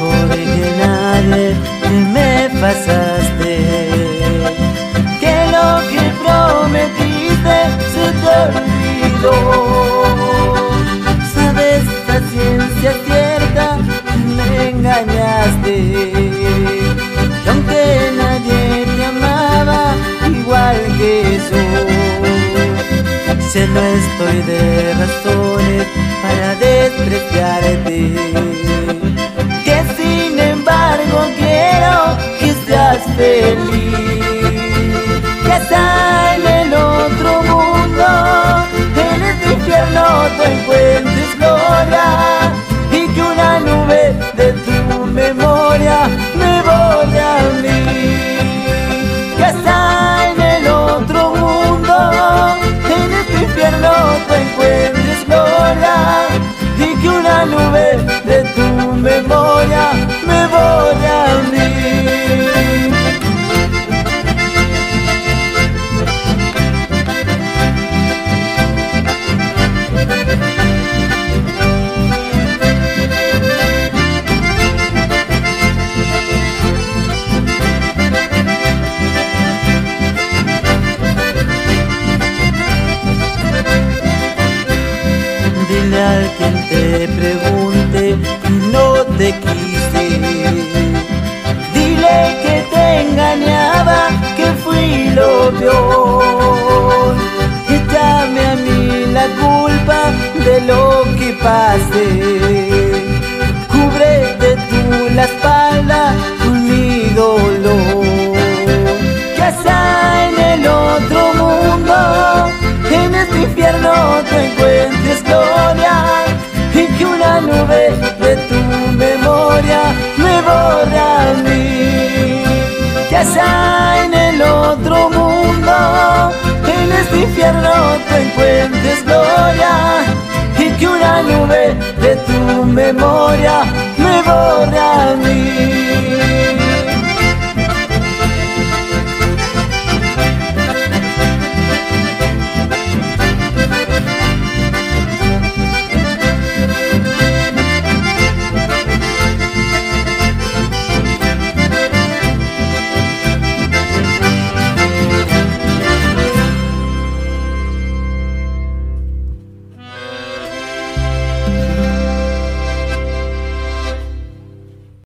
olvide que me pasaste. Que lo que prometiste se te olvidó. Sabes la ciencia cierta que me engañaste. Aunque nadie te amaba igual que yo, se no estoy de razones feliz. Que hasta en el otro mundo, en este infierno tú encuentres gloria. Y que una nube de tu memoria me borre a mí. Que hasta en el otro mundo, en este infierno tú encuentres gloria. Y que una nube quien te pregunte que no te quise. Dile que te engañaba, que fui lo peor. Échame a mí la culpa de lo que pase. Cúbrete tú la espalda con mi dolor. Que en el otro mundo, en este infierno tú encuentres En el otro mundo, en este infierno tú encuentres gloria y que una nube de tu memoria